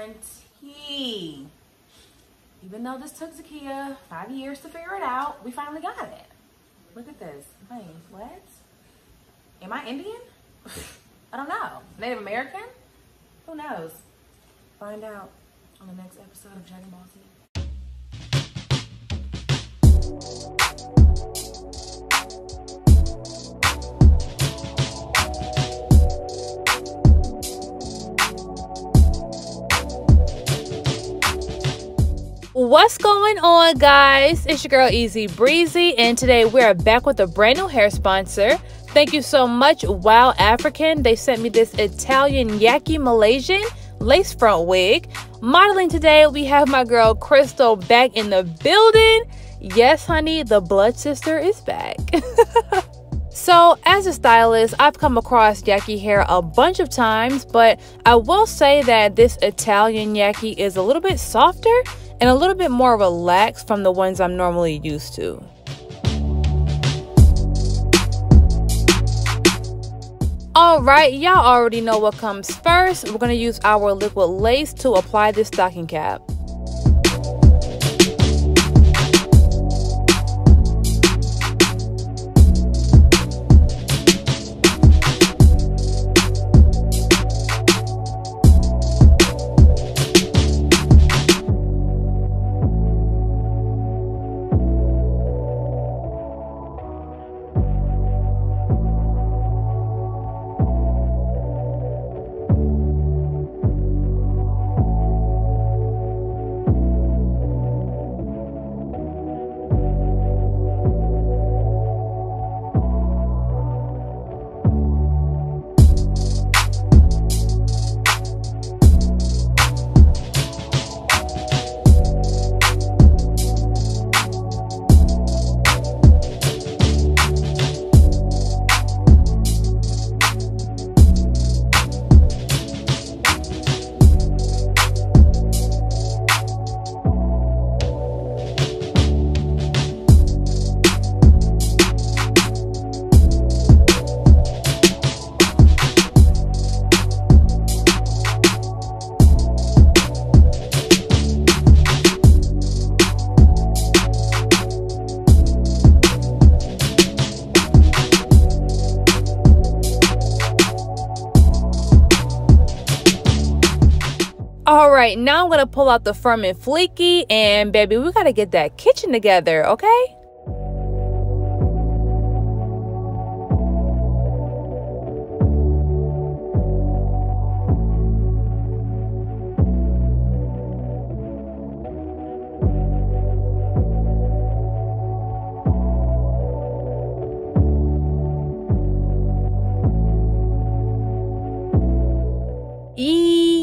Auntie. Even though this took Zakia five years to figure it out, we finally got it. Look at this. Wait, what? Am I Indian? I don't know. Native American? Who knows? Find out on the next episode of Dragon Ball Z. What's going on, guys? It's your girl Easy Breezy, and today we're back with a brand new hair sponsor. Thank you so much, WowAfrican. They sent me this Italian Yaki Malaysian lace front wig. Modeling today, we have my girl Crystal back in the building. Yes, honey, the blood sister is back. So, as a stylist, I've come across yaki hair a bunch of times, but I will say that this Italian yaki is a little bit softer and a little bit more relaxed from the ones I'm normally used to. All right, y'all already know what comes first. We're gonna use our liquid lace to apply this stocking cap. Right, now I'm gonna pull out the firm and fleeky, and baby, we gotta get that kitchen together, okay?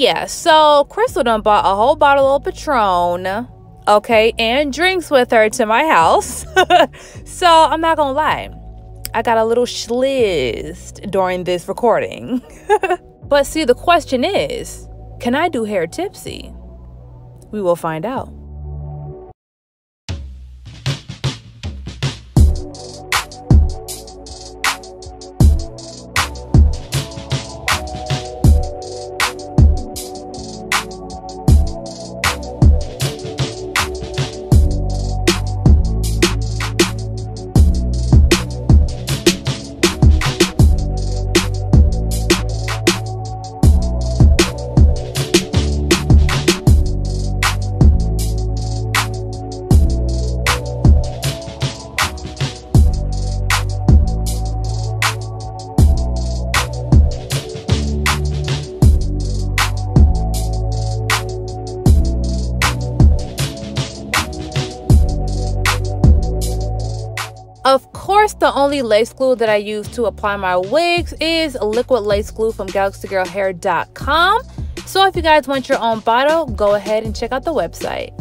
Yeah, so Crystal done bought a whole bottle of Patron, okay, and drinks with her to my house. so I'm not gonna lie, I got a little schlizzed during this recording. but see, the question is, can I do hair tipsy? We will find out. Course, the only lace glue that I use to apply my wigs is liquid lace glue from galaxygirlhair.com. So if you guys want your own bottle, go ahead and check out the website.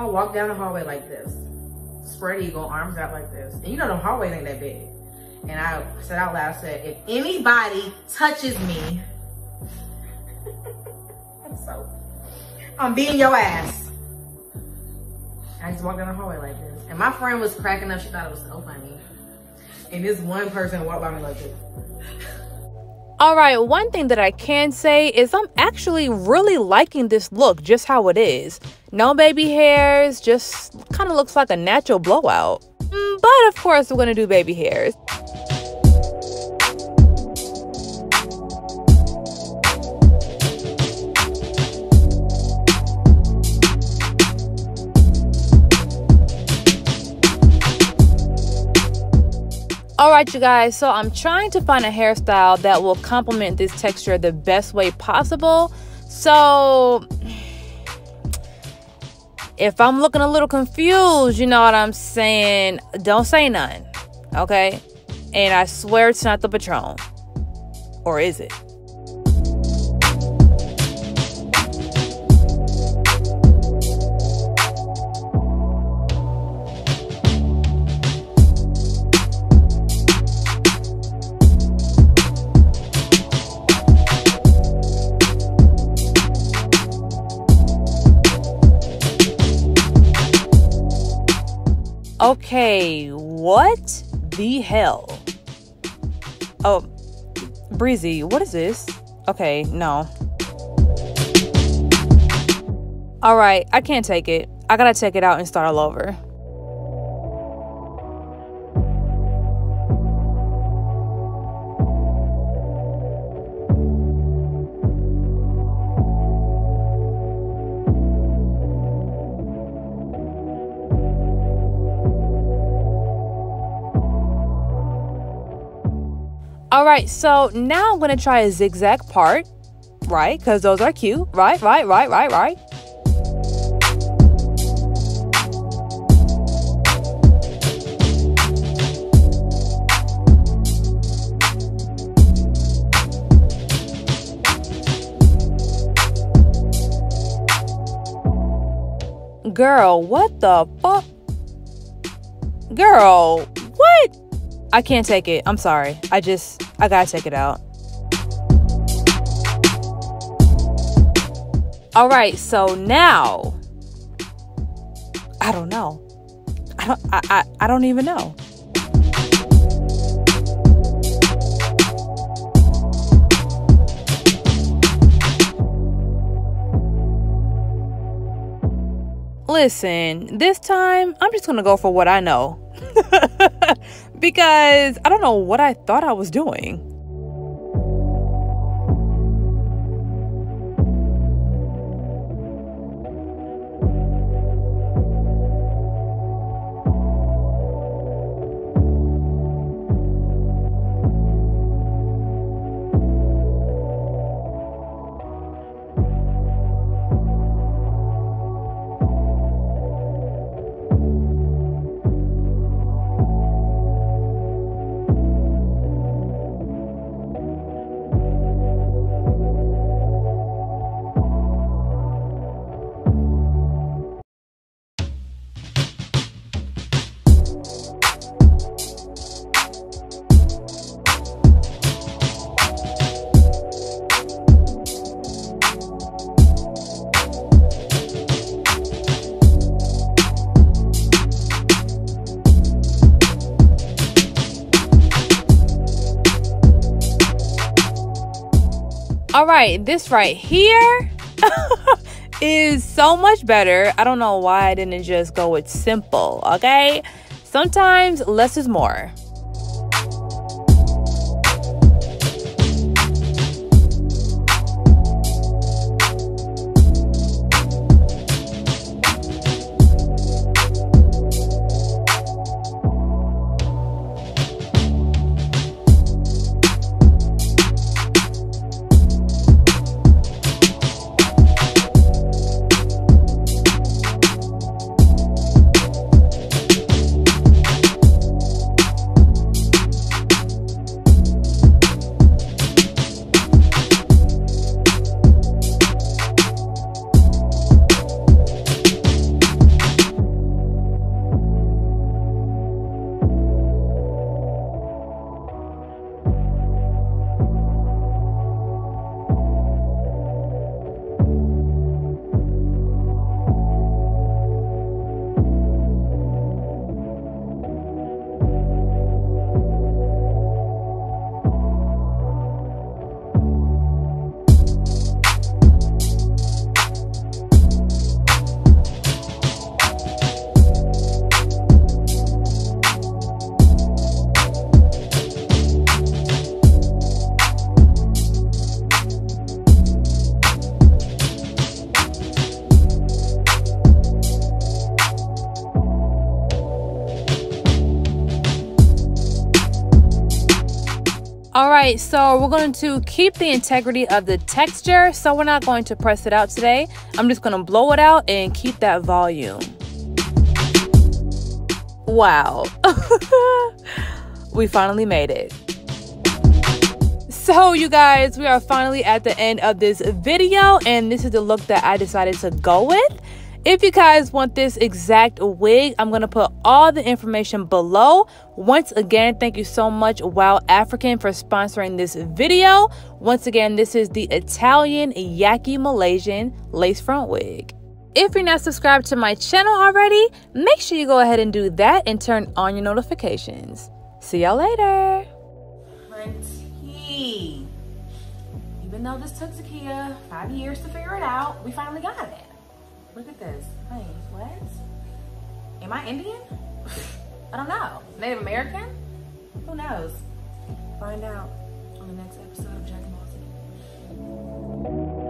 I walk down the hallway like this, spread eagle, arms out like this. And you know the hallway ain't that big. And I said out loud, I said, if anybody touches me, I'm so, I'm beating your ass. I just walked down the hallway like this. And my friend was cracking up. She thought it was so funny. And this one person walked by me like this. All right, one thing that I can say is I'm actually really liking this look just how it is. No baby hairs, just kind of looks like a natural blowout. Mm, but of course, we're going to do baby hairs. All right, you guys, so I'm trying to find a hairstyle that will complement this texture the best way possible. So if I'm looking a little confused, you know what I'm saying, don't say none, okay? And I swear it's not the Patron. Or is it? Okay, what the hell? Oh, Breezy, what is this? Okay, no. All right, I can't take it. I gotta check it out and start all over. All right, so now I'm gonna try a zigzag part, right? Because those are cute, right, right, right, right, right. Girl, what the fuck? Girl, what? I can't take it. I'm sorry. I just, I gotta take it out. All right, so now, I don't know. I don't, I, I, I don't even know. Listen, this time I'm just gonna go for what I know. because I don't know what I thought I was doing. Right, this right here is so much better. I don't know why I didn't just go with simple, okay? Sometimes less is more. Right, so we're going to keep the integrity of the texture, so we're not going to press it out today. I'm just going to blow it out and keep that volume. Wow. we finally made it. So you guys, we are finally at the end of this video and this is the look that I decided to go with. If you guys want this exact wig, I'm going to put all the information below. Once again, thank you so much WowAfrican for sponsoring this video. Once again, this is the Italian Yaki Malaysian lace front wig. If you're not subscribed to my channel already, make sure you go ahead and do that and turn on your notifications. See y'all later. Pretty. Even though this took Zakia five years to figure it out, we finally got it. Look at this. Wait, what? Am I Indian? I don't know. Native American? Who knows? Find out on the next episode of Jack and Bossy.